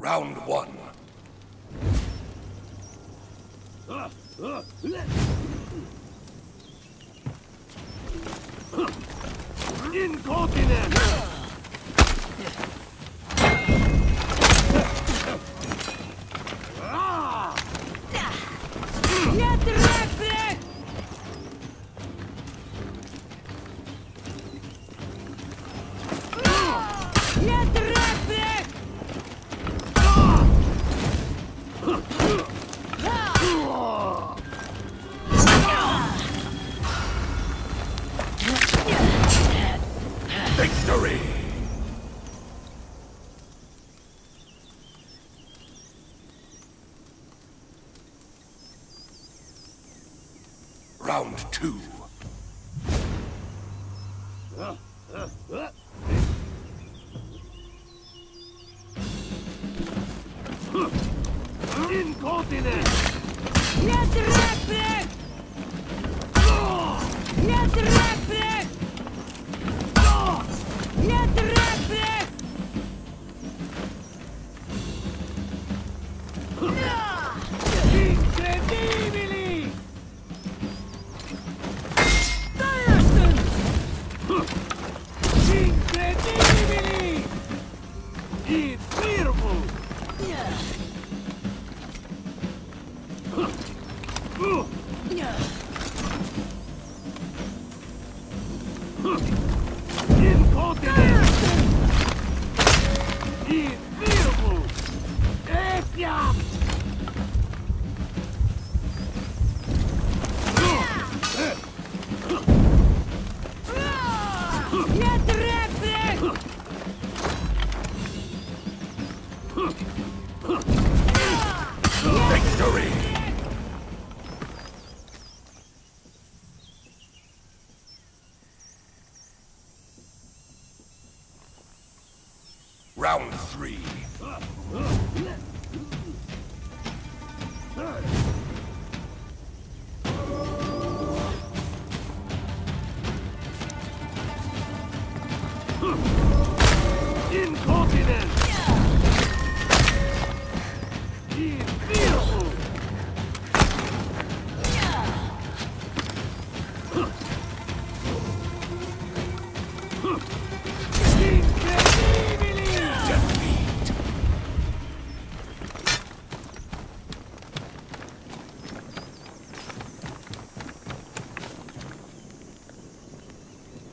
Round one. Incontinent! Round two. Incontinent! Я трактор! Я трактор! Incontinent! Round three.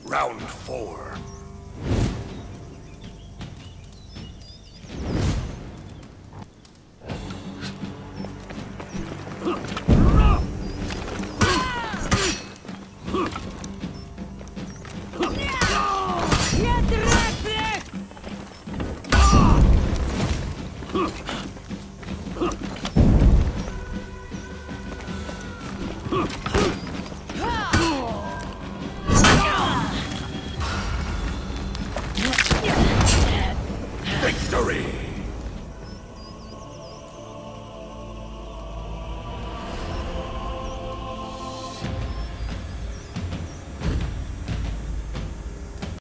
Round four. Я Victory!